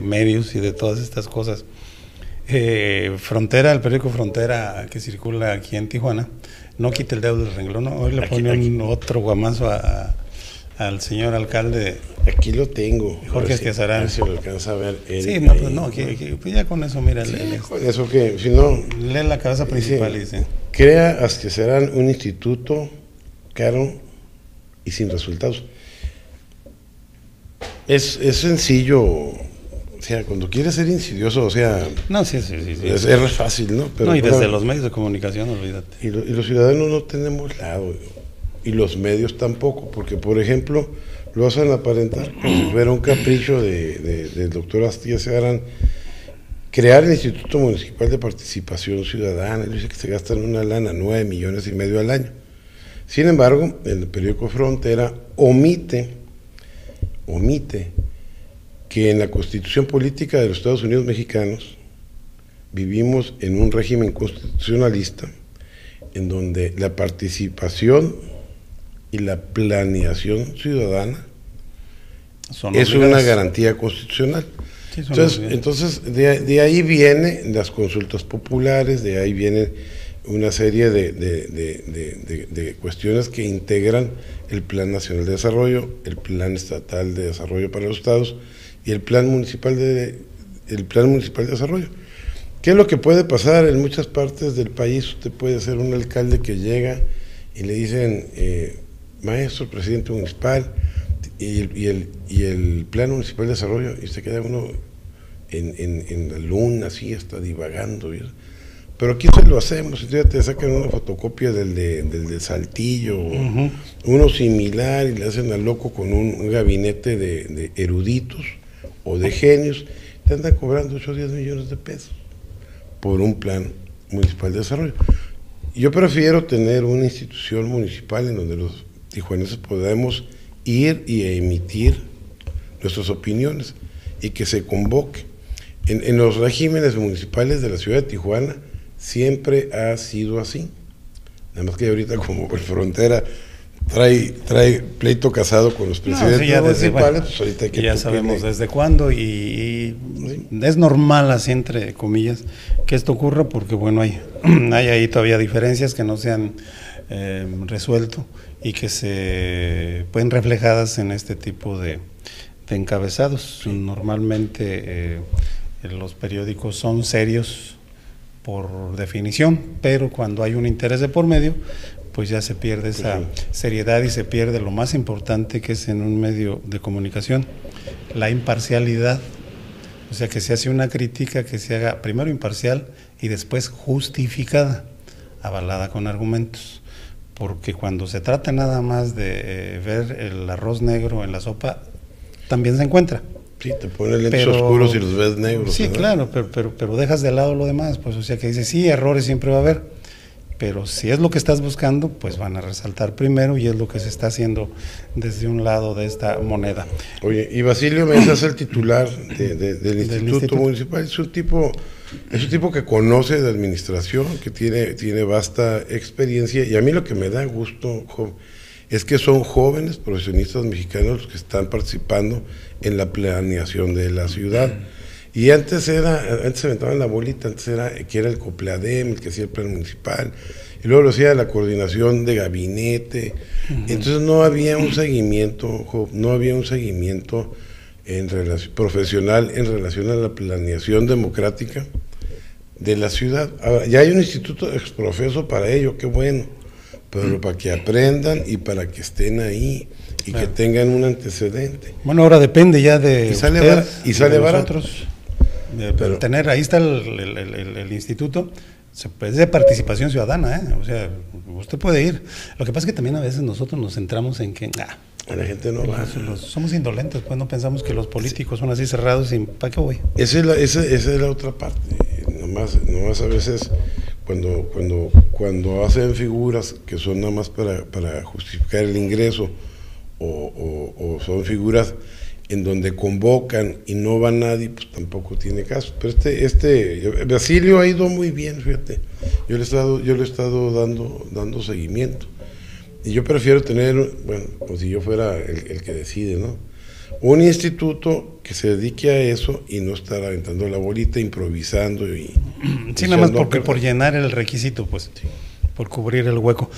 medios y de todas estas cosas. Eh, Frontera, el periódico Frontera que circula aquí en Tijuana, no quita el dedo del renglón. Hoy le ponen otro guamazo a, al señor alcalde. Aquí lo tengo. Jorge Estiazarán. Si lo alcanza a ver. sí, no, pues no, pues ya con eso, mira. Sí, eso que, si no. Lee la cabeza principal y dice. Crea Estiazarán un instituto caro y sin resultados. Es, es sencillo, o sea, cuando quieres ser insidioso, o sea, no, sí, sí, sí, Es, es, fácil, ¿no? Pero, no, y desde los medios de comunicación, olvídate. Y, y, los ciudadanos no tenemos lado, y los medios tampoco, porque, por ejemplo, lo hacen aparentar como si fuera un capricho de, de, del doctor Astilla Segarán crear el Instituto Municipal de Participación Ciudadana. Él dice que se gastan una lana, nueve millones y medio al año. Sin embargo, el periódico Frontera omite, omite que en la constitución política de los Estados Unidos mexicanos vivimos en un régimen constitucionalista en donde la participación y la planeación ciudadana es una garantía constitucional. entonces, entonces de, de, ahí vienen las consultas populares, de ahí vienen una serie de, de, cuestiones que integran el Plan Nacional de Desarrollo, el Plan Estatal de Desarrollo para los Estados y el Plan Municipal de, el Plan Municipal de Desarrollo. ¿Qué es lo que puede pasar en muchas partes del país? Usted puede ser un alcalde que llega y le dicen, eh, maestro, presidente municipal, y el, y, el, y el Plan Municipal de Desarrollo, y se queda uno en, en, en la luna, así, hasta divagando. ¿verdad? Pero aquí se lo hacemos, entonces te sacan una fotocopia del de, del de Saltillo, uno similar, y le hacen al loco con un, gabinete de, eruditos o de genios, te andan cobrando 8 o 10 millones de pesos por un plan municipal de desarrollo. Yo prefiero tener una institución municipal en donde los tijuaneses podamos ir y emitir nuestras opiniones y que se convoque. En, en los regímenes municipales de la ciudad de Tijuana, siempre ha sido así. Nada más que ahorita como el frontera trae, trae pleito casado con los presidentes ya municipales, pues ahorita que ya sabemos desde cuándo y, es normal así entre comillas que esto ocurra porque bueno hay, hay ahí todavía diferencias que no se han eh, resuelto y que se pueden reflejadas en este tipo de, encabezados. Normalmente eh, los periódicos son serios por definición, pero cuando hay un interés de por medio, pues ya se pierde esa seriedad y se pierde lo más importante que es en un medio de comunicación, la imparcialidad. O sea, que se hace una crítica que se haga primero imparcial y después justificada, avalada con argumentos. Porque cuando se trata nada más de eh, ver el arroz negro en la sopa, también se encuentra. Sí, te ponen lentes oscuros y los ves negros. Sí, claro, pero, pero, pero, dejas de lado lo demás, pues o sea que dices, sí, errores siempre va a haber, pero si es lo que estás buscando, pues van a resaltar primero y es lo que se está haciendo desde un lado de esta moneda. Oye, y Basilio Mesa es el titular del, instituto Municipal, es un tipo... Es un tipo que conoce de administración, que tiene, tiene vasta experiencia y a mí lo que me da gusto, es que son jóvenes profesionistas mexicanos los que están participando en la planeación de la ciudad. Y antes era, antes se aventaban la bolita, antes era que era el COPLADEM, el que hacía el plan municipal, y luego lo hacía la coordinación de gabinete. Entonces no había un seguimiento, no había un seguimiento en profesional en relación a la planeación democrática de la ciudad. Ahora, ya hay un instituto exprofeso para ello, qué bueno, pero para que aprendan y para que estén ahí y que tengan un antecedente. Bueno, ahora depende ya de y sale, y sale barato. pero, tener ahí está el, instituto es de participación ciudadana, ¿eh? o sea, usted puede ir. Lo que pasa es que también a veces nosotros nos centramos en que ah, la gente no va. somos indolentes, pues no pensamos que los políticos son así cerrados y ¿para qué voy? Esa es la, esa, esa es la otra parte. Nomás, nomás a veces cuando, cuando, cuando hacen figuras que son nada más para, para justificar el ingreso o, son figuras en donde convocan y no va nadie, pues tampoco tiene caso. Pero este, este, Basilio ha ido muy bien, fíjate. Yo le he estado, yo le he estado dando, dando seguimiento. Y yo prefiero tener, bueno, como si yo fuera el, que decide, ¿no? Un instituto que se dedique a eso y no estar aventando la bolita, improvisando y... Sí, nada más porque por llenar el requisito, pues, por cubrir el hueco.